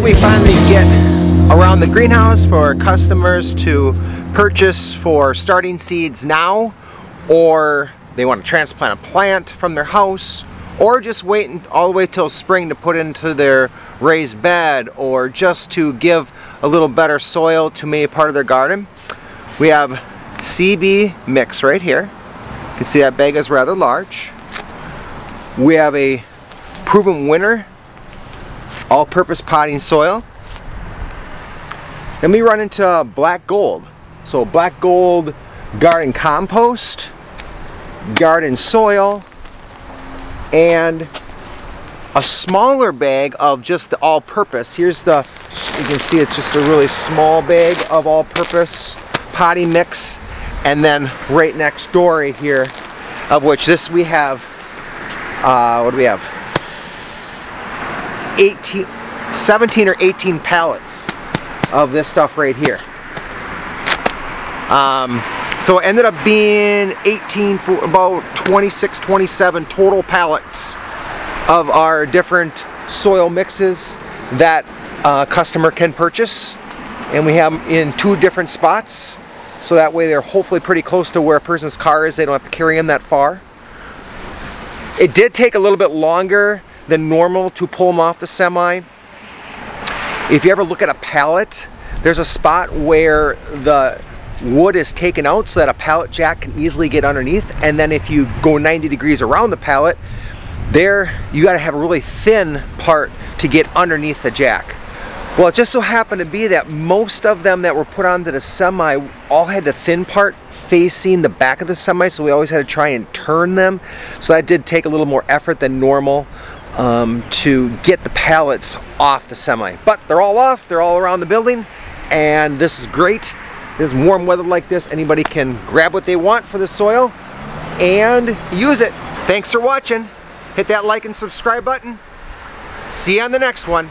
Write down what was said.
do we finally get around the greenhouse for customers to purchase for starting seeds now or they want to transplant a plant from their house or just wait all the way till spring to put into their raised bed or just to give a little better soil to maybe part of their garden. We have CB mix right here. You can see that bag is rather large. We have a proven winner all-purpose potting soil. Then we run into black gold. So black gold garden compost, garden soil, and a smaller bag of just the all-purpose. Here's the, you can see it's just a really small bag of all-purpose potty mix. And then right next door right here, of which this we have, uh, what do we have? 18, 17 or 18 pallets of this stuff right here. Um, so it ended up being 18 for about 26, 27 total pallets of our different soil mixes that a customer can purchase. And we have them in two different spots. So that way they're hopefully pretty close to where a person's car is. They don't have to carry them that far. It did take a little bit longer than normal to pull them off the semi. If you ever look at a pallet, there's a spot where the wood is taken out so that a pallet jack can easily get underneath and then if you go 90 degrees around the pallet there you got to have a really thin part to get underneath the jack. Well it just so happened to be that most of them that were put onto the semi all had the thin part facing the back of the semi so we always had to try and turn them. So that did take a little more effort than normal um, to get the pallets off the semi but they're all off they're all around the building and this is great this warm weather like this, anybody can grab what they want for the soil and use it. Thanks for watching. Hit that like and subscribe button. See you on the next one.